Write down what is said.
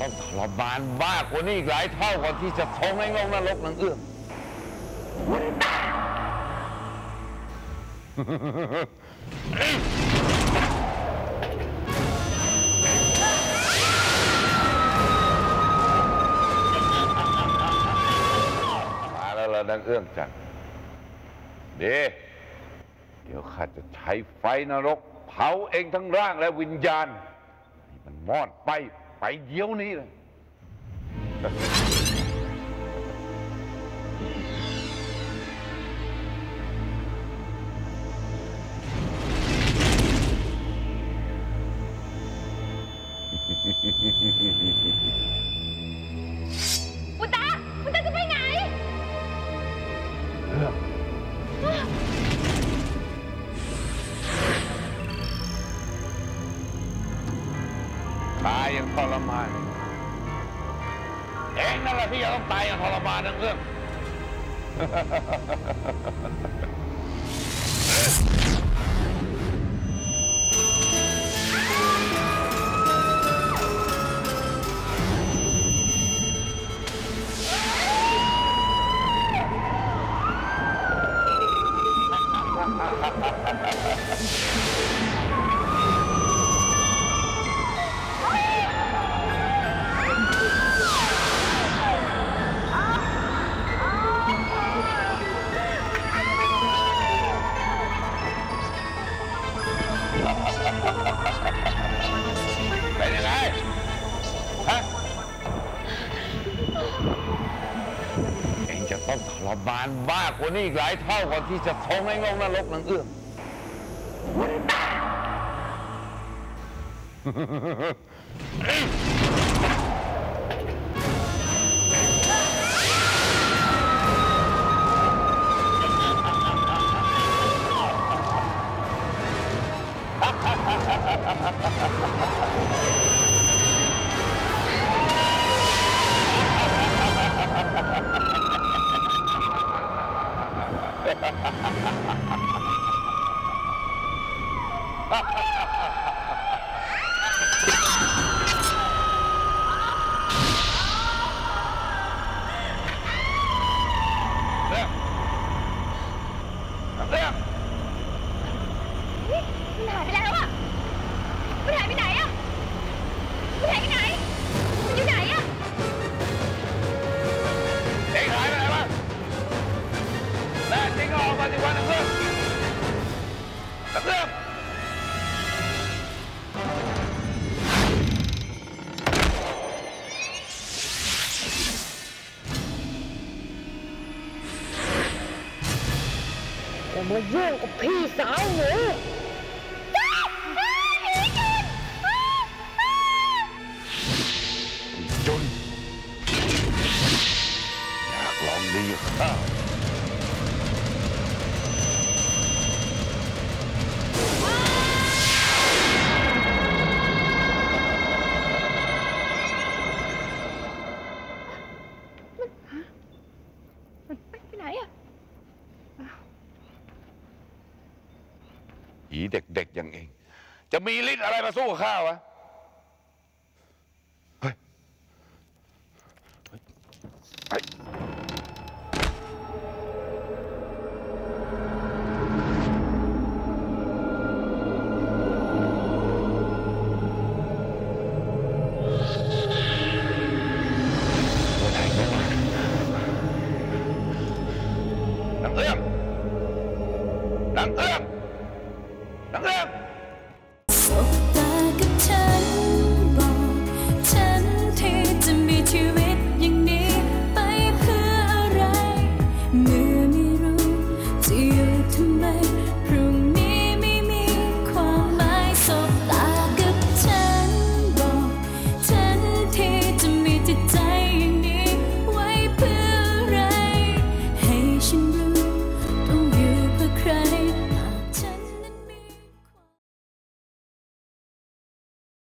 ต้องทรมานบ้ากว่านี้อีกหลายเท่าก่อนที่จะท้องให้ลงนรกนางเอื้อมมาแล้วละนางเอื้องจันทร์เดเดี๋ยวข้าจะใช้ไฟนรก เผาเองทั้งร่างและวิญญาณให้มันมอดไป ไปเดี๋ายอย่างทรมาน เองนั่นแหละที่จะต้องตายอย่างทรมานนางเอื้องเป็น ต้องทรมานบ้ากว่านี้อีกหลายเท่าก่อนที่จะท้องให้ลงนรกนางเอื้อมเรื่อง เรื่อ อย่ามายุ่งกับพี่สาวหนูจนอยากลองดีข้า ผีเด็กๆอย่างเอง จะมีฤทธิ์อะไรมาสู้กับข้าวะเฮ้ยเฮ้ยเฮ้ยตัวไหนางเอื้อมนางเอื้อมนาง เอื้